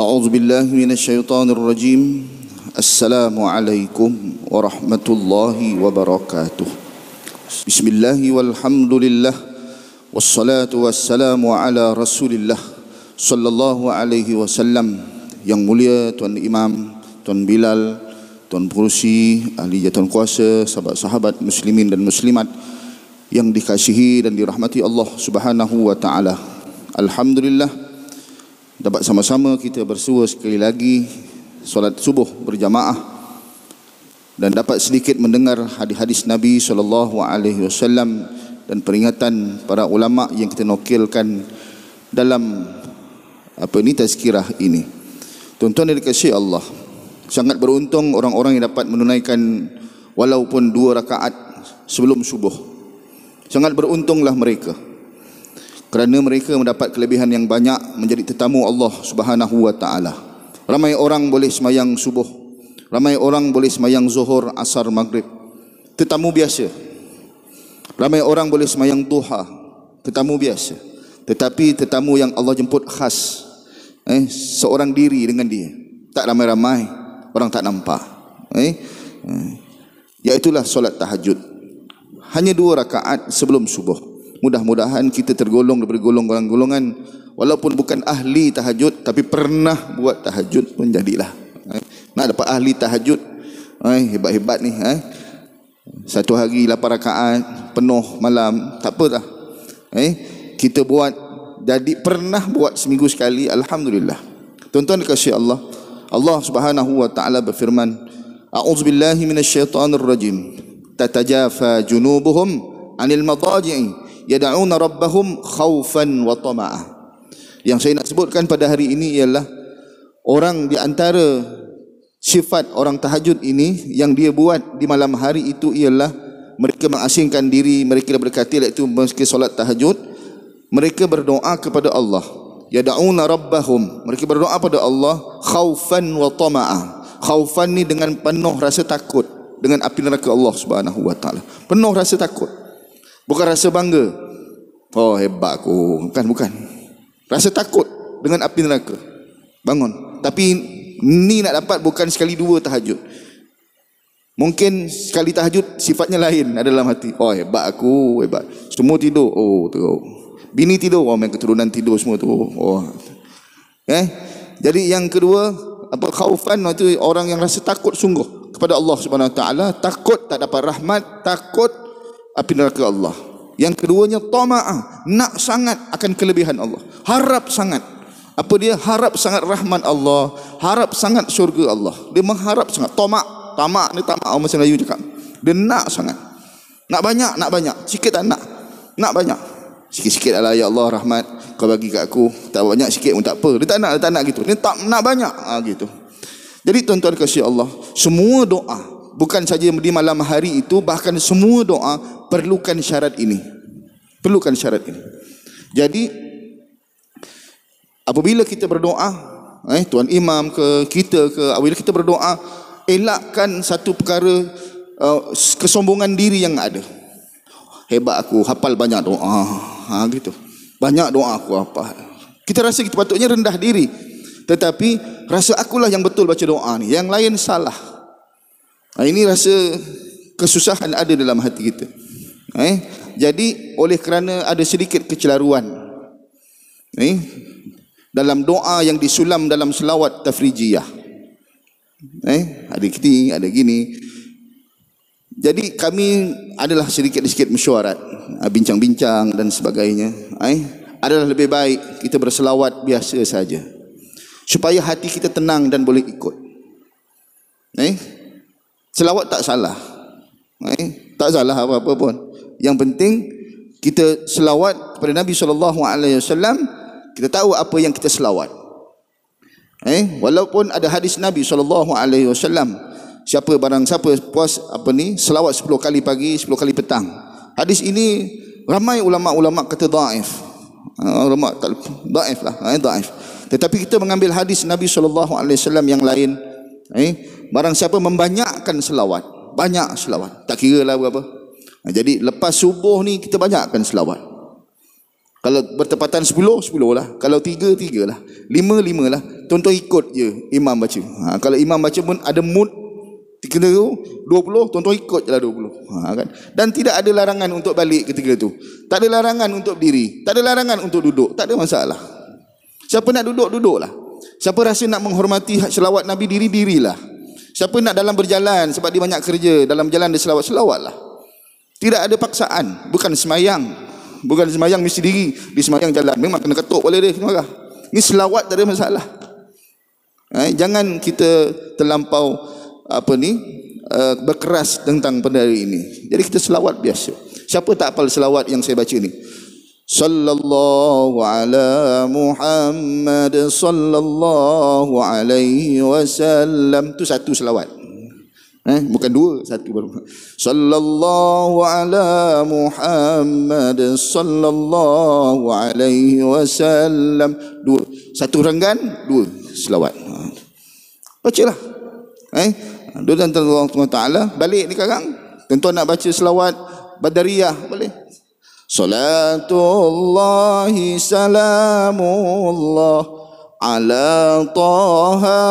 أعوذ بالله من الشيطان الرجيم السلام عليكم ورحمة الله وبركاته بسم الله والحمد لله والصلاة والسلام على رسول الله صلى الله عليه وسلم yang mulia Tuan Imam, Tuan Bilal, Tuan Perusi, ahli jatuh kuasa, sahabat-sahabat muslimin dan muslimat yang dikasihi dan dirahmati Allah Subhanahu wa taala. Alhamdulillah dapat sama-sama kita bersua sekali lagi solat subuh berjamaah dan dapat sedikit mendengar hadis-hadis Nabi sallallahu alaihi wasallam dan peringatan para ulama yang kita nukilkan dalam apa ini tazkirah ini. Tuan-tuan yang dikasihi Allah Sangat beruntung orang-orang yang dapat menunaikan Walaupun dua rakaat sebelum subuh Sangat beruntunglah mereka Kerana mereka mendapat kelebihan yang banyak Menjadi tetamu Allah subhanahu wa ta'ala. Ramai orang boleh semayang subuh. Ramai orang boleh semayang zuhur, asar, maghrib. Tetamu biasa. Ramai orang boleh semayang duha. Tetamu biasa. Tetapi tetamu yang Allah jemput khas eh, seorang diri dengan dia. Tak ramai-ramai orang tak nampak eh, eh. iaitulah solat tahajud. Hanya dua rakaat sebelum subuh mudah-mudahan kita tergolong daripada golongan-golongan walaupun bukan ahli tahajud tapi pernah buat tahajud pun jadilah. Eh. nak dapat ahli tahajud eh, hebat-hebat ni eh. satu hari lapan rakaat penuh malam tak apa dah. Eh, kita buat jadi pernah buat seminggu sekali alhamdulillah. Tuan-tuan dikasihi Allah. Allah Subhanahu wa taala berfirman a'udzubillahi minasyaitonir rajim. Tatajafa junubuhum 'anil madaji'i yad'una rabbahum khaufan wa tama'a yang saya nak sebutkan pada hari ini ialah orang di antara sifat orang tahajud ini yang dia buat di malam hari itu ialah mereka mengasingkan diri mereka berkata iaitu meski solat tahajud mereka berdoa kepada Allah. Yad'una rabbahum mereka berdoa kepada Allah khaufan wa tama'a khaufan ni dengan penuh rasa takut dengan api neraka Allah Subhanahu wa taala. Penuh rasa takut bukan rasa bangga. Oh hebat aku. Bukan bukan. Rasa takut dengan api neraka. Bangun. Tapi ni nak dapat bukan sekali dua tahajud. Mungkin sekali tahajud sifatnya lain dalam hati. Oh hebat aku. Hebat. Semua tidur. Oh teruk. Bini tidur, oh main keturunan tidur semua tu. Oh. Eh? Jadi yang kedua, apa khaufan? Itu orang yang rasa takut sungguh kepada Allah Subhanahu Wa Taala, takut tak dapat rahmat, takut api neraka Allah. Yang keduanya tama'ah, nak sangat akan kelebihan Allah. Harap sangat. Apa dia? Harap sangat rahmat Allah, harap sangat syurga Allah. Dia mengharap sangat tamak, tamak ni tamak orang Melayu cakap. Dia nak sangat. Nak banyak, nak banyak. Sikit tak nak. Nak banyak. Sikit-sikit lah ya Allah rahmat kau bagi kat aku. Tak banyak sikit pun tak apa. Dia tak nak, dia tak nak gitu. Dia tak nak banyak. Ha, gitu. Jadi tuan-tuan kasih Allah. Semua doa. Bukan saja di malam hari itu. Bahkan semua doa perlukan syarat ini. Perlukan syarat ini. Jadi apabila kita berdoa. Eh, Tuan Imam ke kita ke. Apabila kita berdoa. Elakkan satu perkara uh, kesombongan diri yang ada hebat aku hafal banyak doa ha gitu banyak doa aku hafal kita rasa kita patutnya rendah diri tetapi rasa akulah yang betul baca doa ni yang lain salah ha, ini rasa kesusahan ada dalam hati kita. Eh? Jadi oleh kerana ada sedikit kecelaruan eh dalam doa yang disulam dalam selawat tafrijiyah. Eh? Ada gini ada gini. Jadi kami adalah sedikit-sedikit mesyuarat, bincang-bincang dan sebagainya. Eh, adalah lebih baik kita berselawat biasa saja. Supaya hati kita tenang dan boleh ikut. Eh, selawat tak salah. Eh, tak salah apa-apa pun. Yang penting kita selawat kepada Nabi sallallahu alaihi wasallam, kita tahu apa yang kita selawat. Eh, walaupun ada hadis Nabi sallallahu alaihi wasallam siapa barang siapa puas apa ni selawat 10 kali pagi 10 kali petang hadis ini ramai ulama-ulama kata dhaif uh, ulama tak dhaif lah eh, dhaif tetapi kita mengambil hadis Nabi sallallahu alaihi wasallam yang lain eh barang siapa membanyakkan selawat banyak selawat tak kira lah berapa jadi lepas subuh ni kita banyakkan selawat Kalau bertepatan 10, 10 lah. Kalau 3, 3 lah. 5, 5 lah. Tonton ikut je imam baca. Ha, kalau imam baca pun ada mood kena tu 20, tonton ikut je lah 20. Ha, kan? Dan tidak ada larangan untuk balik ketika tu. Tak ada larangan untuk berdiri. Tak ada larangan untuk duduk. Tak ada masalah. Siapa nak duduk, duduklah. Siapa rasa nak menghormati selawat Nabi diri, dirilah. Siapa nak dalam berjalan sebab dia banyak kerja, dalam jalan dia selawat, selawatlah. Tidak ada paksaan. Bukan semayang. Bukan semayang mesti diri. Di semayang jalan. Memang kena ketuk boleh dia. Marah. Ini selawat tak ada masalah. Eh, jangan kita terlampau apa ni uh, berkeras tentang benda ini. Jadi kita selawat biasa. Siapa tak hafal selawat yang saya baca ni? Sallallahu ala Muhammad sallallahu alaihi wasallam. Itu satu selawat. Eh, bukan dua, satu baru. Sallallahu ala Muhammad sallallahu alaihi wasallam. Dua. Satu renggan, dua selawat. Bacalah. Eh, dua dan Allah Taala balik ni sekarang. Tentu nak baca selawat Badariyah boleh. Salatullahi salamullah ala taha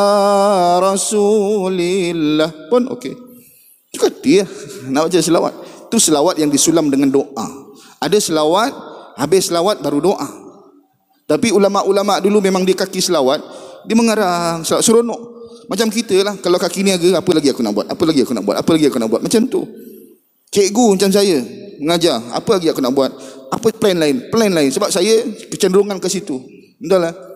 rasulillah. Pun okey. Juga dia nak baca selawat? Itu selawat yang disulam dengan doa. Ada selawat habis selawat baru doa. Tapi ulama-ulama dulu memang dia kaki selawat dia mengarang selawat seronok. Macam kita lah kalau kaki ni agak apa lagi aku nak buat? Apa lagi aku nak buat? Apa lagi aku nak buat? Macam tu. Cikgu macam saya mengajar apa lagi aku nak buat apa plan lain plan lain sebab saya kecenderungan ke situ entahlah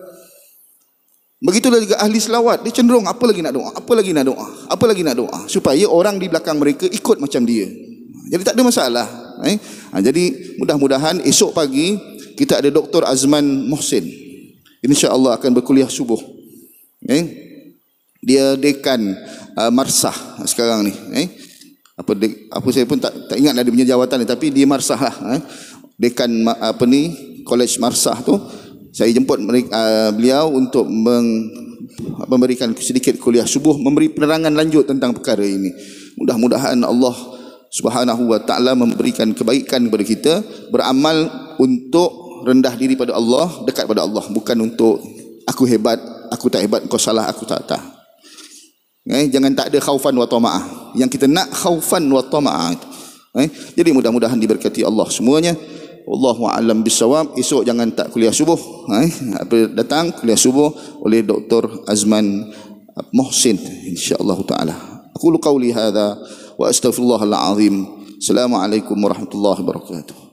Begitulah juga ahli selawat. Dia cenderung apa lagi nak doa? Apa lagi nak doa? Apa lagi nak doa? Supaya orang di belakang mereka ikut macam dia. Jadi tak ada masalah. Eh? Ha, jadi mudah-mudahan esok pagi kita ada Dr. Azman Mohsin. InsyaAllah akan berkuliah subuh. Eh? Dia dekan uh, Marsah sekarang ni. Eh? Apa, de, apa saya pun tak, tak ingat ada punya jawatan ni. Tapi dia Marsah lah. Eh? Dekan apa ni, College Marsah tu saya jemput mereka, uh, beliau untuk meng, memberikan sedikit kuliah subuh memberi penerangan lanjut tentang perkara ini mudah-mudahan Allah Subhanahu wa taala memberikan kebaikan kepada kita beramal untuk rendah diri pada Allah dekat pada Allah bukan untuk aku hebat aku tak hebat kau salah aku tak tak eh, jangan tak ada khaufan wa tama'ah yang kita nak khaufan wa tama'ah eh, jadi mudah-mudahan diberkati Allah semuanya Allahu a'lam bisawab. Esok jangan tak kuliah subuh. Ha, apa datang kuliah subuh oleh Dr. Azman Mohsin insyaallah taala. Aku qauli hadza wa astaghfirullahal azim. Assalamualaikum warahmatullahi wabarakatuh.